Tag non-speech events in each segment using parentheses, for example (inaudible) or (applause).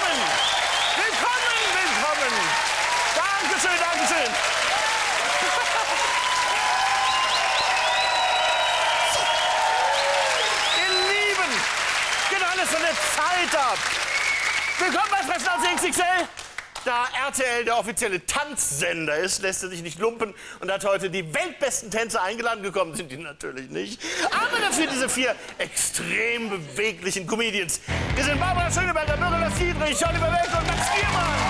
Willkommen! Willkommen, willkommen! Dankeschön, Dankeschön! (laughs) Ihr Lieben, genau, das ist so eine Zeit ab. Willkommen bei Fressen als XXL. Da RTL der offizielle Tanzsender ist, lässt er sich nicht lumpen und hat heute die weltbesten Tänzer eingeladen. Gekommen sind die natürlich nicht. Aber dafür diese vier extrem beweglichen Comedians. Wir sind Barbara Schöneberger, Bürger Friedrich, Oliver Welk und Max Giermann.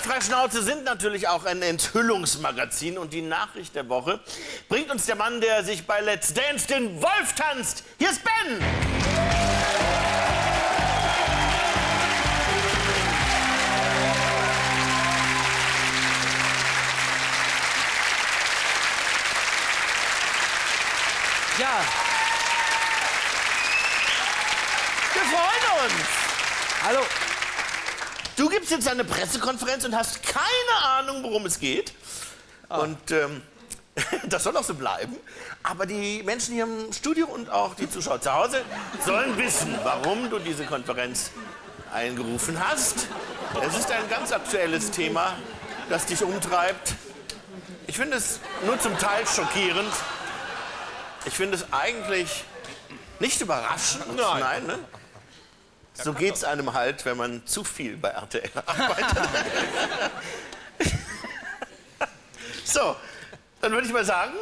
Freischnauze sind natürlich auch ein Enthüllungsmagazin und die Nachricht der Woche bringt uns der Mann, der sich bei Let's Dance den Wolf tanzt. Hier ist Ben! Ja, Wir freuen uns! hallo. Du gibst jetzt eine Pressekonferenz und hast keine Ahnung, worum es geht. Und ähm, (laughs) das soll auch so bleiben. Aber die Menschen hier im Studio und auch die Zuschauer zu Hause sollen wissen, warum du diese Konferenz eingerufen hast. Es ist ein ganz aktuelles Thema, das dich umtreibt. Ich finde es nur zum Teil schockierend. Ich finde es eigentlich nicht überraschend. Nein. ne? So geht's einem halt, wenn man zu viel bei RTL (laughs) arbeitet. (laughs) so, dann würde ich mal sagen,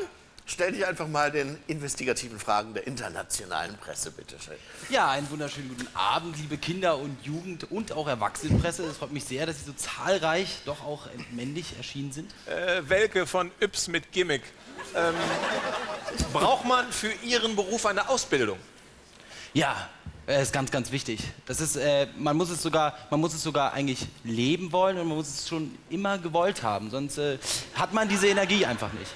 stell dich einfach mal den investigativen Fragen der internationalen Presse, bitte schön. Ja, einen wunderschönen guten Abend, liebe Kinder- und Jugend- und auch Erwachsenenpresse. Es freut mich sehr, dass Sie so zahlreich, doch auch männlich erschienen sind. Äh, Welke von Yps mit Gimmick. Ähm, braucht man für Ihren Beruf eine Ausbildung? Ja, äh, ist ganz, ganz wichtig. Das ist, äh, man muss es sogar, man muss es sogar eigentlich leben wollen und man muss es schon immer gewollt haben. Sonst äh, hat man diese Energie einfach nicht.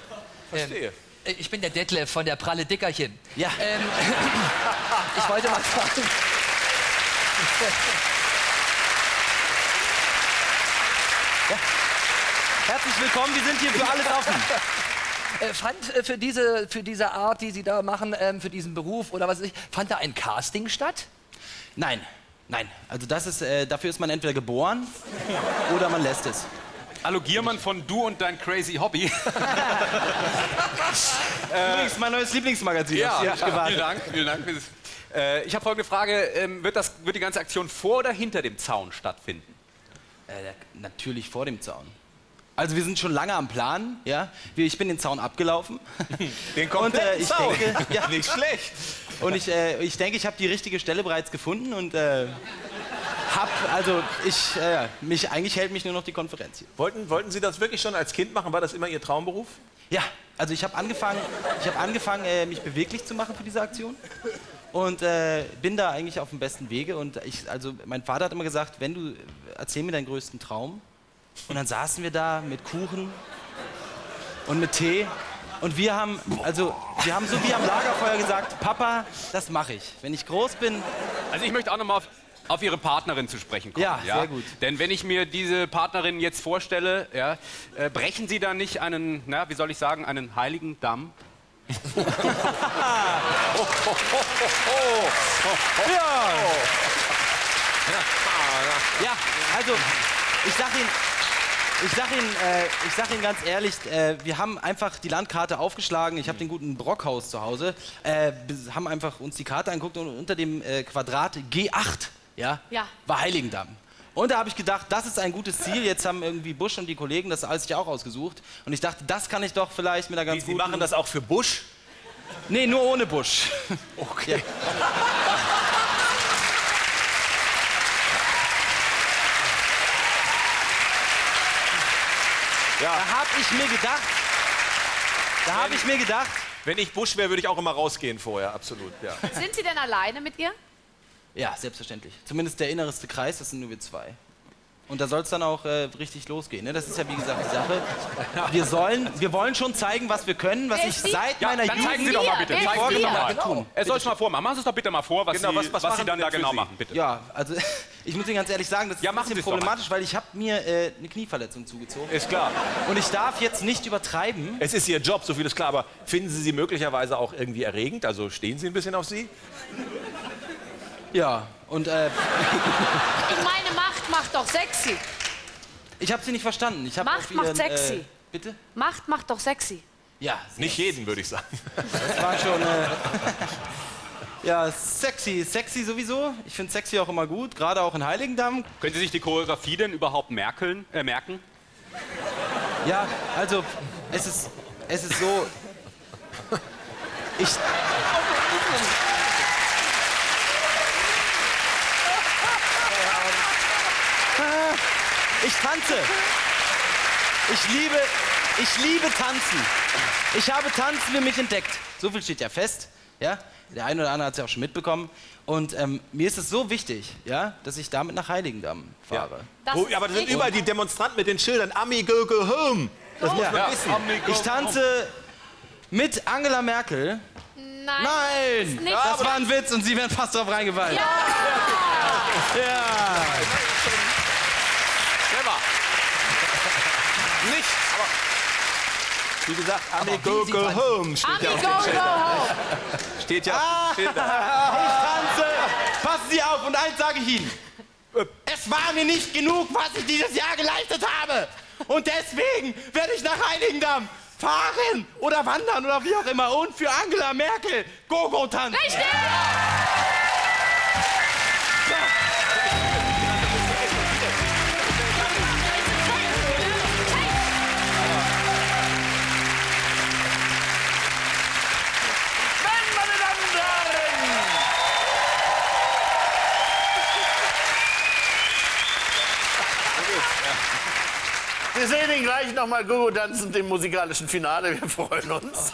Verstehe. Äh, Ich bin der Detlef von der Pralle Dickerchen. Ja. Ähm, (laughs) ich wollte mal fragen. Herzlich willkommen, wir sind hier für alles offen. (laughs) Äh, fand äh, für diese, für diese Art, die Sie da machen, ähm, für diesen Beruf oder was weiß ich, fand da ein Casting statt? Nein, nein. Also das ist, äh, dafür ist man entweder geboren (laughs) oder man lässt es. Hallo Giermann von Du und dein Crazy Hobby. (laughs) Übrigens mein neues Lieblingsmagazin. Ja, gewartet. vielen Dank. Vielen Dank. Äh, ich habe folgende Frage. Ähm, wird, das, wird die ganze Aktion vor oder hinter dem Zaun stattfinden? Äh, natürlich vor dem Zaun. Also wir sind schon lange am Plan, ja. Ich bin den Zaun abgelaufen. (laughs) Den Und äh, Zaun. denke, (laughs) ja, Nicht schlecht. und ich, äh, ich denke, ich habe die richtige Stelle bereits gefunden und äh, hab, also ich, äh, mich, eigentlich hält mich nur noch die Konferenz hier. Wollten, wollten Sie das wirklich schon als Kind machen? War das immer Ihr Traumberuf? Ja, also ich habe angefangen, ich habe angefangen, äh, mich beweglich zu machen für diese Aktion und äh, bin da eigentlich auf dem besten Wege. Und ich, also mein Vater hat immer gesagt, wenn du erzähl mir deinen größten Traum. Und dann saßen wir da mit Kuchen und mit Tee. Und wir haben, also wir haben so wie am Lagerfeuer gesagt, Papa, das mache ich. Wenn ich groß bin, Also ich möchte auch nochmal auf, auf Ihre Partnerin zu sprechen kommen. Ja, sehr gut. Denn wenn ich mir diese Partnerin jetzt vorstelle, ja, äh, brechen Sie da nicht einen, na, wie soll ich sagen, einen heiligen Damm? (laughs) Ja. Ja, also ich sag Ihnen, ich sag Ihnen, äh, ich sag Ihnen ganz ehrlich, äh, wir haben einfach die Landkarte aufgeschlagen. Ich habe den guten Brockhaus zu Hause. Äh, haben einfach uns die Karte angeguckt und unter dem äh, Quadrat G8, ja, Ja. war Heiligendamm. Und da habe ich gedacht, das ist ein gutes Ziel. Jetzt haben irgendwie Bush und die Kollegen das alles sich auch ausgesucht. Und ich dachte, das kann ich doch vielleicht mit einer ganz Sie guten... machen das auch für Bush? Nee, nur ohne Bush. Okay. (laughs) Da habe ich mir gedacht, da habe ich mir gedacht, Wenn ich Bush wäre, würde ich auch immer rausgehen vorher, absolut. Ja. Sind Sie denn alleine mit ihr? Ja, selbstverständlich. Zumindest der innerste Kreis, das sind nur wir zwei. Und da soll es dann auch äh, richtig losgehen. Ne? Das ist ja wie gesagt die Sache. Wir sollen, wir wollen schon zeigen, was wir können, was Wer ich ist die? seit Ja, meiner dann Jugend zeigen Sie doch mal bitte. Zeigen Sie doch Ja, mal. tun. Er soll es mal vormachen. Machen Sie es doch bitte mal vor, was, Genau, Sie, was- was was, Sie dann Sie da genau Sie? machen, bitte. Ja, also (laughs) ich muss Ihnen ganz ehrlich sagen, das Ja, ist ein bisschen problematisch, weil ich habe mir äh, eine Knieverletzung zugezogen. Ist klar. Und ich darf jetzt nicht übertreiben. Es ist Ihr Job, so viel ist klar. Aber finden Sie sie möglicherweise auch irgendwie erregend? Also stehen Sie ein bisschen auf sie? Ja, und äh, (laughs) Ich meine, Macht macht doch sexy. ich habe sie nicht verstanden. Ich Macht auf macht ihren, sexy. Äh, bitte? Macht macht doch sexy. Ja, Nicht jeden, würde ich sagen. das war schon. Äh, (laughs) ja, sexy. Sexy sowieso. Ich finde sexy auch immer gut, gerade auch in Heiligendamm. Können Sie sich die Choreografie denn überhaupt merkeln, äh, merken? Ja, also, es ist, es ist so. Ich. Ich tanze. Ich liebe, ich liebe tanzen. Ich habe Tanzen für mich entdeckt. So viel steht ja fest. Ja? Der eine oder andere hat es ja auch schon mitbekommen. Und ähm, mir ist es so wichtig, ja, dass ich damit nach Heiligendamm fahre. Das Wo, ist aber da sind überall die Demonstranten mit den Schildern. Ami, go, go home. Das muss man Ja. wissen. Ich tanze mit Angela Merkel. Nein. Nein! nicht Das so. war ein Witz und Sie wären fast drauf reingefallen. Ja! Clever. Nicht, aber... Wie gesagt, Ami, go, go home steht Ami, ja go, auf den go Schildern. home. Steht ja auf Ah, den Schildern. (laughs) ich tanze! Passen Sie auf und eins sage ich Ihnen. Es war mir nicht genug, was ich dieses Jahr geleistet habe. Und deswegen werde ich nach Heiligendamm fahren oder wandern oder wie auch immer und für Angela Merkel Gogo tanzen. Richtig! Wir sehen ihn gleich nochmal Gogo tanzend im musikalischen Finale. Wir freuen uns.